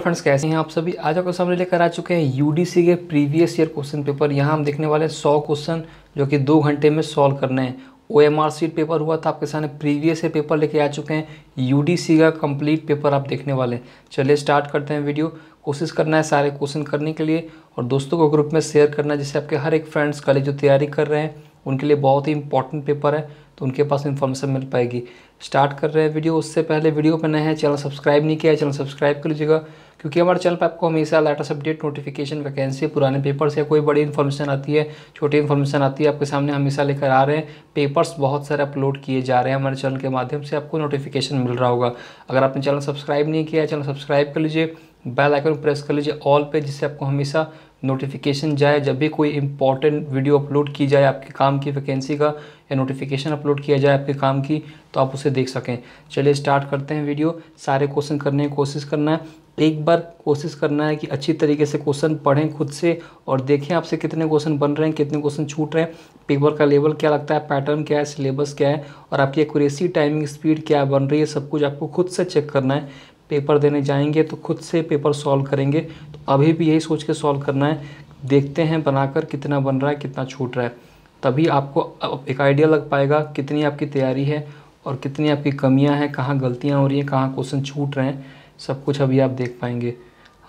Friends, कैसे हैं आप सभी? आज आपको सामने लेकर आ चुके हैं यूडीसी के प्रीवियस ईयर क्वेश्चन पेपर यहाँ हम देखने वाले हैं सौ क्वेश्चन जो कि दो घंटे में सॉल्व करने हैं। O M R sheet paper हुआ था, आपके सामने प्रीवियस ईयर पेपर लेके आ चुके हैं। यूडीसी का कंप्लीट पेपर आप देखने वाले हैं। चलिए स्टार्ट करते हैं वीडियो कोशिश करना है सारे क्वेश्चन करने के लिए और दोस्तों को ग्रुप में शेयर करना है जिससे आपके हर एक फ्रेंड्स कल जो तैयारी कर रहे हैं, उनके लिए बहुत ही इंपॉर्टेंट पेपर है तो उनके पास इन्फॉर्मेशन मिल पाएगी। स्टार्ट कर रहे हैं वीडियो उससे पहले वीडियो पर नए हैं, चैनल सब्सक्राइब नहीं किया है, चैनल सब्सक्राइब कर लीजिएगा। क्योंकि हमारे चैनल पर आपको हमेशा लेटेस्ट अपडेट नोटिफिकेशन वैकेंसी पुराने पेपर्स या कोई बड़ी इन्फॉर्मेशन आती है, छोटी इन्फॉर्मेशन आती है, आपके सामने हमेशा लेकर आ रहे हैं। पेपर्स बहुत सारे अपलोड किए जा रहे हैं हमारे चैनल के माध्यम से, आपको नोटिफिकेशन मिल रहा होगा। अगर आपने चैनल सब्सक्राइब नहीं किया है, चैनल सब्सक्राइब कर लीजिए बेल आइकन प्रेस कर लीजिए ऑल पे, जिससे आपको हमेशा नोटिफिकेशन जाए, जब भी कोई इंपॉर्टेंट वीडियो अपलोड की जाए आपके काम की वैकेंसी का, या नोटिफिकेशन अपलोड किया जाए आपके काम की तो आप उसे देख सकें। चलिए स्टार्ट करते हैं वीडियो सारे क्वेश्चन करने की कोशिश करना है। एक बार कोशिश करना है कि अच्छी तरीके से क्वेश्चन पढ़ें खुद से और देखें आपसे कितने क्वेश्चन बन रहे हैं, कितने क्वेश्चन छूट रहे हैं। पेपर का लेवल क्या लगता है पैटर्न क्या है सिलेबस क्या है और आपकी एक्यूरेसी टाइमिंग स्पीड क्या बन रही है, सब कुछ आपको खुद से चेक करना है। पेपर देने जाएँगे तो खुद से पेपर सॉल्व करेंगे। तो अभी भी यही सोच के सॉल्व करना है। देखते हैं बनाकर कितना बन रहा है, कितना छूट रहा है। तभी आपको एक आइडिया लग पाएगा कितनी आपकी तैयारी है और कितनी आपकी कमियाँ हैं, कहाँ गलतियाँ हो रही हैं, कहाँ क्वेश्चन छूट रहे हैं। सब कुछ अभी आप देख पाएँगे।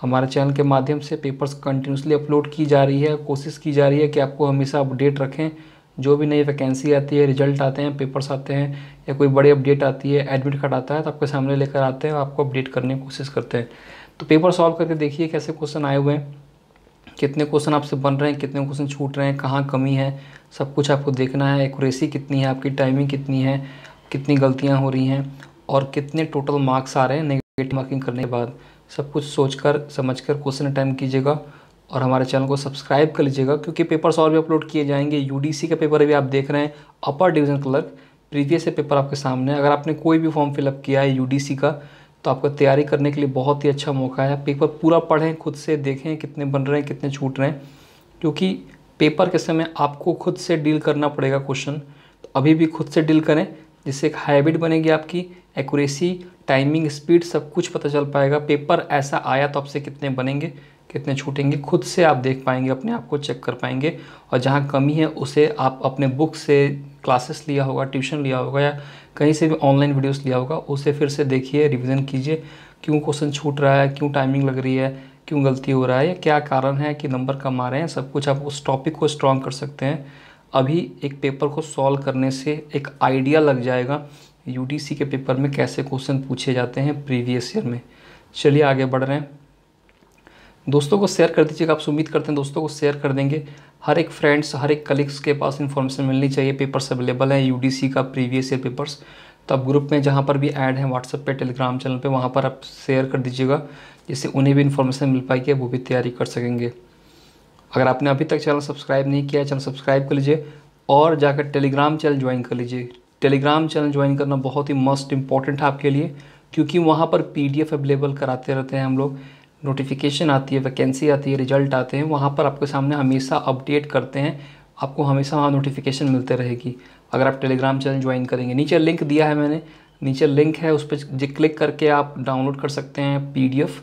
हमारे चैनल के माध्यम से पेपर्स कंटिन्यूसली अपलोड की जा रही है, कोशिश की जा रही है कि आपको हमेशा अपडेट रखें। जो भी नई वैकेंसी आती है रिज़ल्ट आते हैं पेपर्स आते हैं, या कोई बड़ी अपडेट आती है एडमिट कार्ड आता है तो आपके सामने लेकर आते हैं और आपको अपडेट करने की कोशिश करते हैं। तो पेपर सॉल्व करके देखिए कैसे क्वेश्चन आए हुए हैं। कितने क्वेश्चन आपसे बन रहे हैं, कितने क्वेश्चन छूट रहे हैं, कहाँ कमी है, सब कुछ आपको देखना है एक्यूरेसी कितनी है, आपकी टाइमिंग कितनी है, कितनी गलतियाँ हो रही हैं, और कितने टोटल मार्क्स आ रहे हैं नेगेटिव मार्किंग करने के बाद। सब कुछ सोचकर, समझकर क्वेश्चन अटैम्प्ट कीजिएगा। और हमारे चैनल को सब्सक्राइब कर लीजिएगा, क्योंकि पेपर्स और भी अपलोड किए जाएँगे। यूडीसी का पेपर अभी आप देख रहे हैं। Upper division clerk, previous paper आपके सामने अगर आपने कोई भी फॉर्म फिलअप किया है यूडीसी का तो आपको तैयारी करने के लिए बहुत ही अच्छा मौका है। पेपर पूरा पढ़ें, खुद से देखें कितने बन रहे हैं, कितने छूट रहे हैं। क्योंकि पेपर के समय आपको खुद से डील करना पड़ेगा क्वेश्चन। तो अभी भी खुद से डील करें, जिससे एक हैबिट बनेगी आपकी। एक्यूरेसी टाइमिंग स्पीड सब कुछ पता चल पाएगा। पेपर ऐसा आया तो आपसे कितने बनेंगे। कितने छूटेंगे, खुद से आप देख पाएँगे, अपने आप को चेक कर पाएँगे और जहाँ कमी है, उसे आप अपने बुक से क्लासेस लिया होगा ट्यूशन लिया होगा या कहीं से भी ऑनलाइन वीडियोस लिया होगा, उसे फिर से देखिए रिवीजन कीजिए, क्यों क्वेश्चन छूट रहा है, क्यों टाइमिंग लग रही है, क्यों गलती हो रहा है, या क्या कारण है कि नंबर कम आ रहे हैं, सब कुछ आप उस टॉपिक को स्ट्रॉन्ग कर सकते हैं। अभी एक पेपर को सॉल्व करने से एक आइडिया लग जाएगा यू के पेपर में कैसे क्वेश्चन पूछे जाते हैं प्रीवियस ईयर में। चलिए आगे बढ़ रहे हैं। दोस्तों को शेयर कर दीजिएगा, आप उम्मीद करते हैं दोस्तों को शेयर कर देंगे। हर एक फ्रेंड्स हर एक कलीग्स के पास इन्फॉर्मेशन मिलनी चाहिए पेपर्स अवेलेबल हैं यूडीसी का प्रीवियस ईयर पेपर्स तो आप ग्रुप में जहाँ पर भी ऐड हैं व्हाट्सएप पे टेलीग्राम चैनल पे, वहाँ पर आप शेयर कर दीजिएगा, जिससे उन्हें भी इन्फॉर्मेशन मिल पाएगी, वो भी तैयारी कर सकेंगे। अगर आपने अभी तक चैनल सब्सक्राइब नहीं किया है चैनल सब्सक्राइब कर लीजिए और जाकर टेलीग्राम चैनल ज्वाइन कर लीजिए। टेलीग्राम चैनल ज्वाइन करना बहुत ही मस्ट इंपॉर्टेंट है आपके लिए, क्योंकि वहाँ पर पीडीएफ अवेलेबल कराते रहते हैं हम लोग। नोटिफिकेशन आती है वैकेंसी आती है रिज़ल्ट आते हैं, वहाँ पर आपके सामने हमेशा अपडेट करते हैं, आपको हमेशा वहाँ नोटिफिकेशन मिलते रहेगी। अगर आप टेलीग्राम चैनल ज्वाइन करेंगे, नीचे लिंक दिया है मैंने, नीचे लिंक है, उस पर क्लिक करके आप डाउनलोड कर सकते हैं पीडीएफ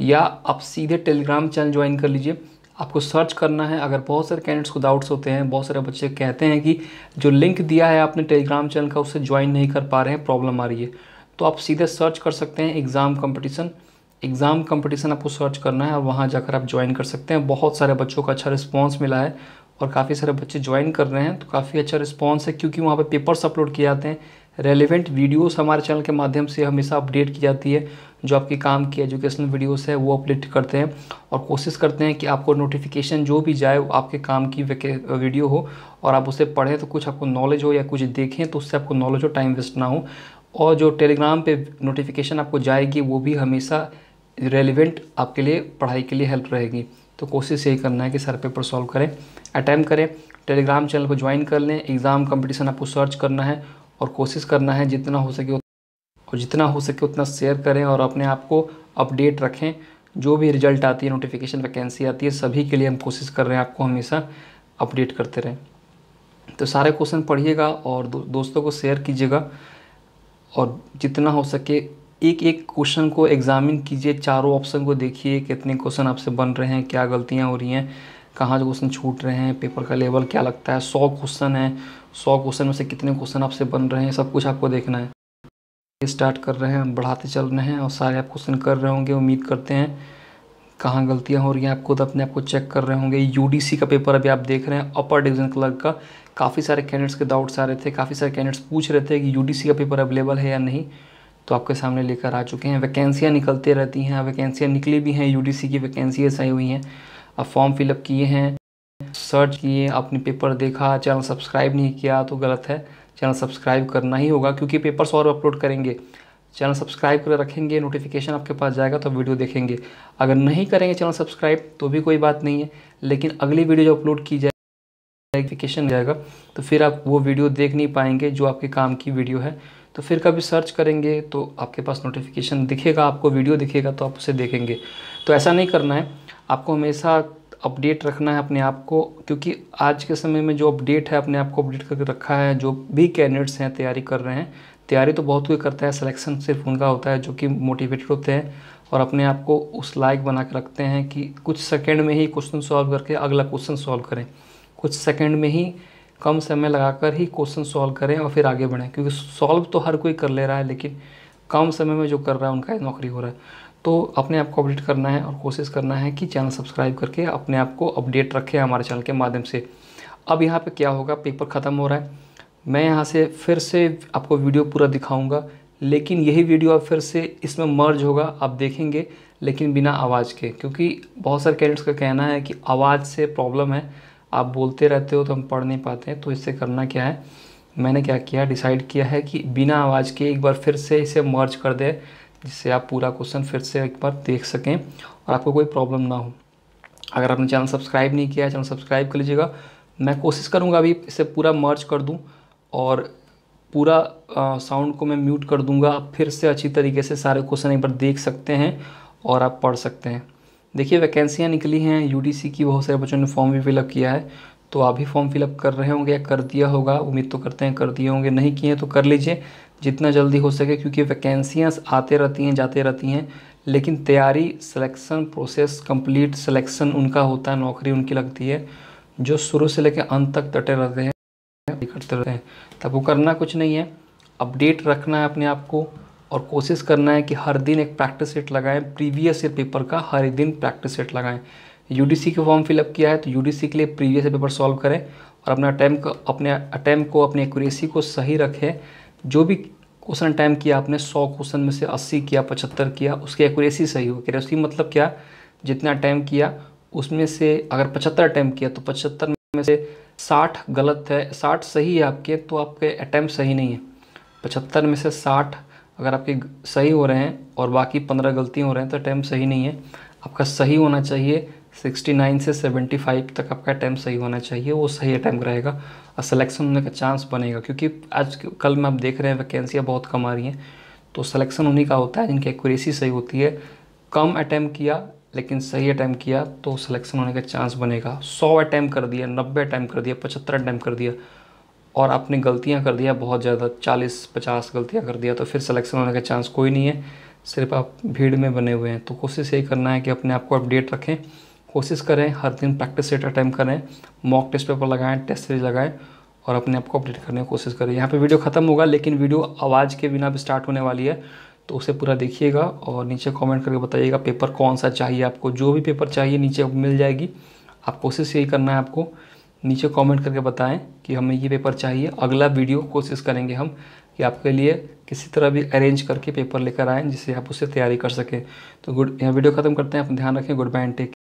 या आप सीधे टेलीग्राम चैनल ज्वाइन कर लीजिए। आपको सर्च करना है, अगर बहुत सारे कैंडिडेट्स को डाउट्स होते हैं, बहुत सारे बच्चे कहते हैं कि जो लिंक दिया है आपने टेलीग्राम चैनल का, उससे ज्वाइन नहीं कर पा रहे हैं प्रॉब्लम आ रही है। तो आप सीधे सर्च कर सकते हैं एग्ज़ाम कंपटीशन एग्ज़ाम कंपटीशन आपको सर्च करना है और वहाँ जाकर आप ज्वाइन कर सकते हैं। बहुत सारे बच्चों का अच्छा रिस्पांस मिला है और काफ़ी सारे बच्चे ज्वाइन कर रहे हैं तो काफ़ी अच्छा रिस्पांस है क्योंकि वहाँ पे पेपर्स अपलोड किए जाते हैं। रेलिवेंट वीडियोस हमारे चैनल के माध्यम से हमेशा अपडेट की जाती है। जो आपके काम की एजुकेशनल वीडियोस है, वो अपडेट करते हैं और कोशिश करते हैं कि आपको नोटिफिकेशन जो भी जाए, वो आपके काम की वीडियो हो और आप उसे पढ़ें तो कुछ आपको नॉलेज हो या कुछ देखें तो उससे आपको नॉलेज हो टाइम वेस्ट ना हो। और जो टेलीग्राम पे नोटिफिकेशन आपको जाएगी, वो भी हमेशा रेलिवेंट आपके लिए पढ़ाई के लिए हेल्प रहेगी। तो कोशिश यही करना है कि सर पेपर सॉल्व करें अटैम्प्ट करें टेलीग्राम चैनल को ज्वाइन कर लें एग्ज़ाम कंपटीशन आपको सर्च करना है और कोशिश करना है जितना हो सके और जितना हो सके उतना शेयर करें और अपने आप को अपडेट रखें। जो भी रिज़ल्ट आती है नोटिफिकेशन वैकेंसी आती है सभी के लिए हम कोशिश कर रहे हैं आपको हमेशा अपडेट करते रहें। तो सारे क्वेश्चन पढ़िएगा और दो, दोस्तों को शेयर कीजिएगा और जितना हो सके एक एक क्वेश्चन को एग्जामिन कीजिए, चारों ऑप्शन को देखिए, कितने क्वेश्चन आपसे बन रहे हैं, क्या गलतियाँ हो रही हैं, कहाँ क्वेश्चन छूट रहे हैं पेपर का लेवल क्या लगता है, सौ क्वेश्चन है, सौ क्वेश्चन में से कितने क्वेश्चन आपसे बन रहे हैं, सब कुछ आपको देखना है। स्टार्ट कर रहे हैं बढ़ाते चल रहे हैं और सारे आप क्वेश्चन कर रहे होंगे, उम्मीद करते हैं, कहाँ गलतियाँ हो रही हैं, आप खुद अपने आप को चेक कर रहे होंगे। यू का पेपर अभी आप देख रहे हैं अपर डिवीज़न क्लर्क का, काफ़ी सारे कैंडिडेट्स के डाउट्स आ रहे थे, काफ़ी सारे कैंडिडेट्स पूछ रहे थे कि यूडीसी का पेपर अवेलेबल है या नहीं। तो आपके सामने लेकर आ चुके हैं। वैकेंसियाँ निकलते रहती हैं। वैकेंसियाँ निकली भी हैं। यूडीसी की वैकेंसीज आई हुई हैं। अब फॉर्म फिलअप किए हैं। सर्च किए, आपने पेपर देखा चैनल सब्सक्राइब नहीं किया तो गलत है। चैनल सब्सक्राइब करना ही होगा क्योंकि पेपर्स और अपलोड करेंगे। चैनल सब्सक्राइब कर रखेंगे नोटिफिकेशन आपके पास जाएगा तो वीडियो देखेंगे। अगर नहीं करेंगे चैनल सब्सक्राइब तो भी कोई बात नहीं है। लेकिन अगली वीडियो जो अपलोड की जाए नोटिफिकेशन जाएगा तो फिर आप वो वीडियो देख नहीं पाएँगे जो आपके काम की वीडियो है। तो फिर कभी सर्च करेंगे तो आपके पास नोटिफिकेशन दिखेगा, आपको वीडियो दिखेगा तो आप उसे देखेंगे। तो ऐसा नहीं करना है। आपको हमेशा अपडेट रखना है अपने आप को, क्योंकि आज के समय में जो अपडेट है, अपने आप को अपडेट करके रखा है, जो भी कैंडिडेट्स हैं, तैयारी कर रहे हैं, तैयारी तो बहुत कोई करता है। सिलेक्शन सिर्फ़ उनका होता है जो कि मोटिवेटेड होते हैं और अपने आप को उस लायक बना के रखते हैं कि कुछ सेकेंड में ही क्वेश्चन सॉल्व करके अगला क्वेश्चन सॉल्व करें। कुछ सेकेंड में ही कम समय लगाकर ही क्वेश्चन सॉल्व करें और फिर आगे बढ़ें। क्योंकि सॉल्व तो हर कोई कर ले रहा है, लेकिन कम समय में जो कर रहा है, उनका नौकरी हो रहा है। तो अपने आप को अपडेट करना है और कोशिश करना है कि चैनल सब्सक्राइब करके अपने आप को अपडेट रखें हमारे चैनल के माध्यम से। अब यहाँ पे क्या होगा? पेपर ख़त्म हो रहा है। मैं यहाँ से फिर से आपको वीडियो पूरा दिखाऊँगा, लेकिन यही वीडियो अब फिर से इसमें मर्ज होगा, आप देखेंगे, लेकिन बिना आवाज़ के। क्योंकि बहुत सारे कैंडिडेट्स का कहना है कि आवाज़ से प्रॉब्लम है। आप बोलते रहते हो तो हम पढ़ नहीं पाते हैं तो इससे करना क्या है? मैंने क्या किया? डिसाइड किया है कि बिना आवाज़ के एक बार फिर से इसे मर्ज कर दे, जिससे आप पूरा क्वेश्चन फिर से एक बार देख सकें और आपको कोई प्रॉब्लम ना हो। अगर आपने चैनल सब्सक्राइब नहीं किया है चैनल सब्सक्राइब कर लीजिएगा। मैं कोशिश करूँगा अभी इसे पूरा मर्ज कर दूँ और पूरा साउंड को मैं म्यूट कर दूँगा। आप फिर से अच्छी तरीके से सारे क्वेश्चन एक बार देख सकते हैं और आप पढ़ सकते हैं। देखिए वैकेंसियाँ निकली हैं। यूडीसी की बहुत सारे बच्चों ने फॉर्म भी फिलअप किया है। तो आप भी फॉर्म फिलअप कर रहे होंगे या कर दिया होगा, उम्मीद तो करते हैं कर दिए होंगे। नहीं किए हैं तो कर लीजिए, जितना जल्दी हो सके, क्योंकि वैकेंसियाँ आते रहती हैं, जाते रहती हैं। लेकिन तैयारी सिलेक्शन प्रोसेस कंप्लीट सिलेक्शन उनका होता है, नौकरी उनकी लगती है, जो शुरू से लेकर अंत तक डटे रहते हैं करते रहते हैं। तब वो करना कुछ नहीं है। अपडेट रखना है अपने आप को। और कोशिश करना है कि हर दिन एक प्रैक्टिस सेट लगाएँ प्रीवियस ईयर पेपर का हर दिन प्रैक्टिस सेट लगाएँ। यूडीसी के फॉर्म फिलअप किया है तो यूडीसी के लिए प्रीवियस ईयर पेपर सॉल्व करें और अपने अटैम्प अपने अटैम्प को, अपनी एक्यूरेसी को सही रखें। जो भी क्वेश्चन अटैम्प किया आपने, सौ क्वेश्चन में से अस्सी किया, पचहत्तर किया, उसकी एक्यूरेसी सही हो। एक्यूरेसी मतलब क्या? जितना अटैम्प किया, उसमें से अगर पचहत्तर अटैम्प किया तो पचहत्तर में से साठ गलत है। साठ सही है आपके तो आपके अटैम्प सही नहीं है। पचहत्तर में से साठ अगर आपके सही हो रहे हैं और बाकी पंद्रह गलतियाँ हो रहे हैं तो अटैम्प सही नहीं है। आपका सही होना चाहिए। 69 से 75 तक आपका अटैम्प सही होना चाहिए। वो सही अटैम्प रहेगा और सिलेक्शन होने का चांस बनेगा। क्योंकि आज कल में आप देख रहे हैं वैकेंसियाँ बहुत कम आ रही हैं। तो सिलेक्शन उन्हीं का होता है जिनकी एक्यूरेसी सही होती है। कम अटैम्प किया, लेकिन सही अटैम्प किया तो सिलेक्शन होने का चांस बनेगा। सौ अटैम्प कर दिया, नब्बे अटैम्प कर दिया, पचहत्तर अटैम्प कर दिया। और आपने गलतियाँ कर दिया, बहुत ज़्यादा चालीस, पचास गलतियाँ कर दिया तो फिर सिलेक्शन होने का चांस कोई नहीं है। सिर्फ़ आप भीड़ में बने हुए हैं तो कोशिश यही करना है कि अपने आप को अपडेट रखें। कोशिश करें, हर दिन प्रैक्टिस सेट अटैम्प करें मॉक टेस्ट पेपर लगाएँ टेस्ट सीरीज़ लगाएँ और अपने आप को अपडेट करने की कोशिश करें। यहाँ पे वीडियो ख़त्म होगा, लेकिन वीडियो आवाज़ के बिना भी स्टार्ट होने वाली है तो उसे पूरा देखिएगा और नीचे कमेंट करके बताइएगा पेपर कौन सा चाहिए आपको। जो भी पेपर चाहिए, नीचे मिल जाएगी। आप कोशिश यही करना है आपको, नीचे कमेंट करके बताएँ। कि हमें ये पेपर चाहिए। अगला वीडियो कोशिश करेंगे हम कि आपके लिए किसी तरह भी अरेंज करके पेपर लेकर आएँ जिससे आप उससे तैयारी कर सकें। तो गुड यहाँ वीडियो ख़त्म करते हैं। आप ध्यान रखें गुड बाय एंड टेक